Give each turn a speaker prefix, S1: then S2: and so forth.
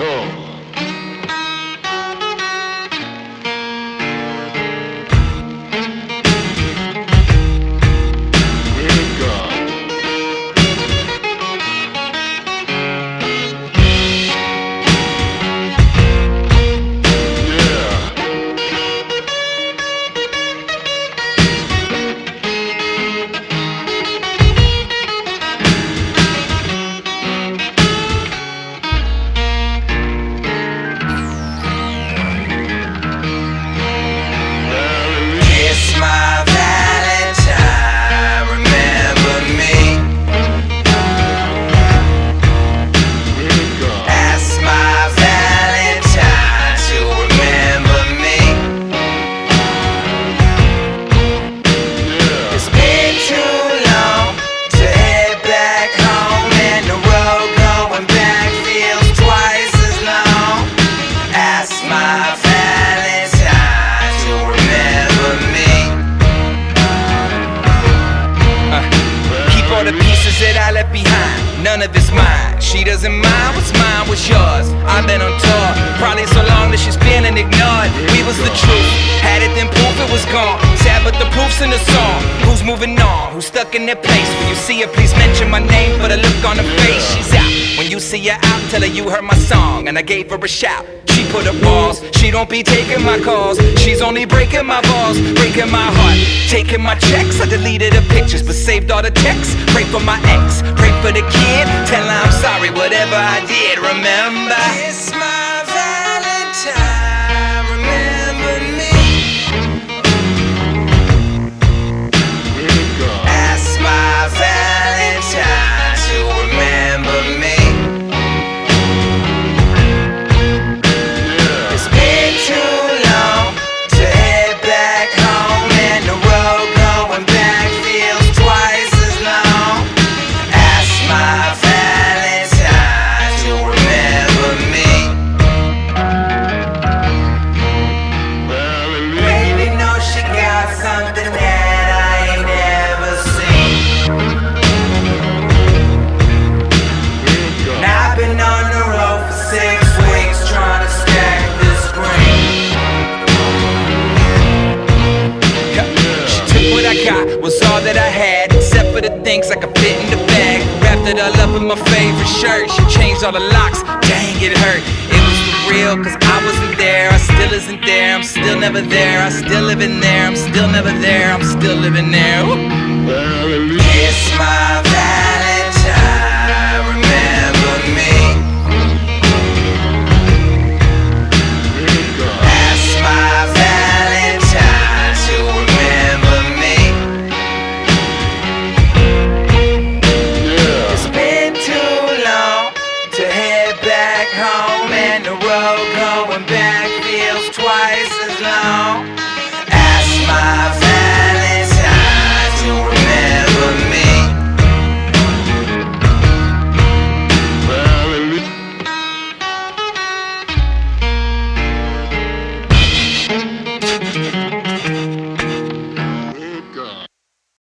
S1: Oh.
S2: None of it's mine. She doesn't mind what's mine, what's yours. I've been on tour, probably so long that she's feeling ignored. We was the truth, had it then proof it was gone. Sad, but the proof's in the song. Who's moving on? Who's stuck in their place? When you see her, please mention my name for the look on her face. She's out. When you see her out, tell her you heard my song and I gave her a shout. She put up walls, she don't be taking my calls. She's only breaking my balls, breaking my heart. Taking my checks, I deleted the pictures, but saved all the texts. Pray for my ex, pray for the kid. Whatever I did. Remember, got, was all that I had, except for the things I could fit in the bag. Wrapped it all up in my favorite shirt. She changed all the locks, dang it hurt. It was for real, cause I wasn't there. I still isn't there, I'm still never there. I still living there, I'm still never there, I'm still living there.
S1: Hallelujah.
S2: It's my now.